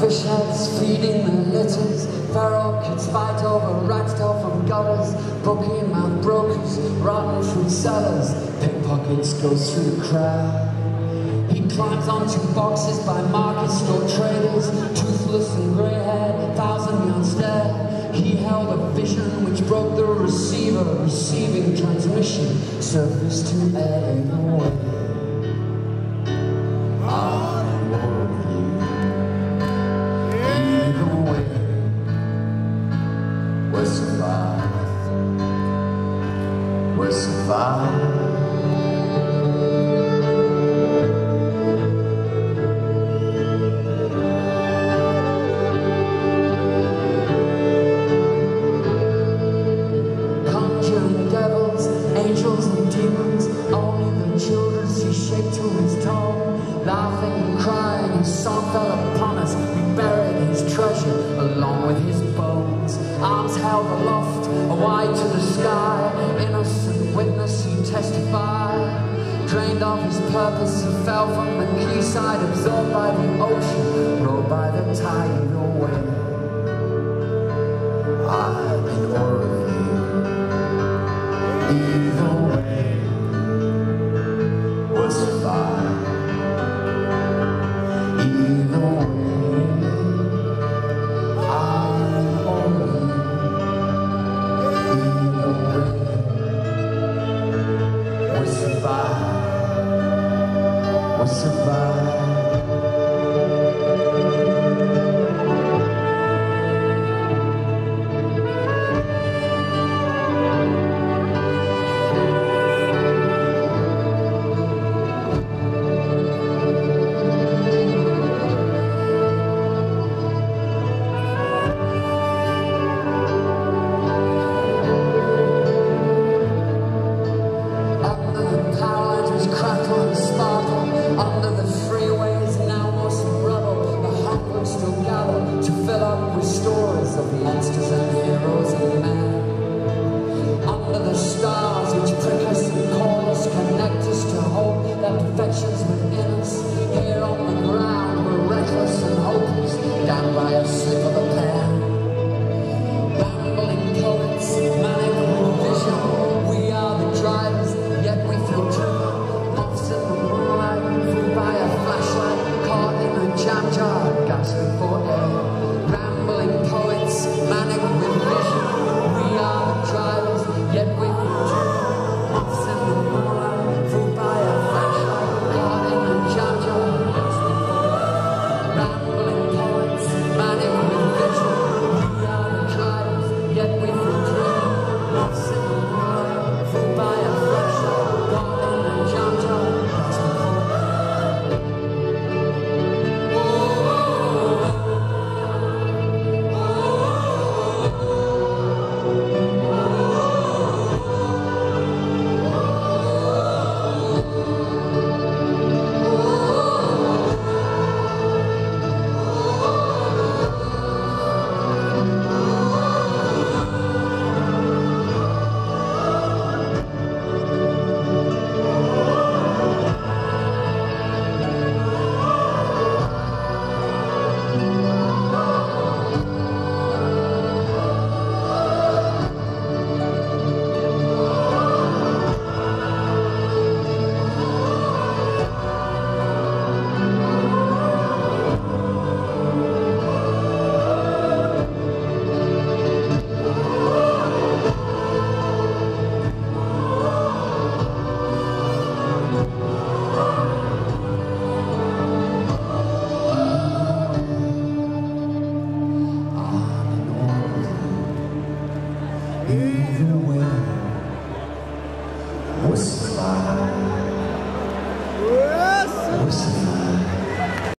fish heads feeding their litters. Feral kids fight over rats stole from gutters. Bookie man brokers, rotten from cellars. Pickpockets goes through the crowd. He climbs onto boxes by market store traders, toothless and grey-haired, thousand yards stare. He held a vision which broke the receiver, receiving transmission, surface to air in the. Survive. We'll survive. angels and demons. Only the children see shape to his tone. Laughing and crying, his song upon us. We buried held aloft, wide to the sky. Innocent witness, he testified. Drained of his purpose, he fell from the quayside, absorbed by the ocean, rolled by the tidal wave. I'm in survive. hear the wind whistle by.